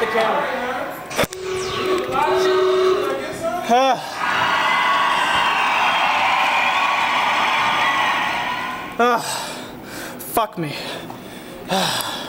The camera. Ah. ah, fuck me. Ah.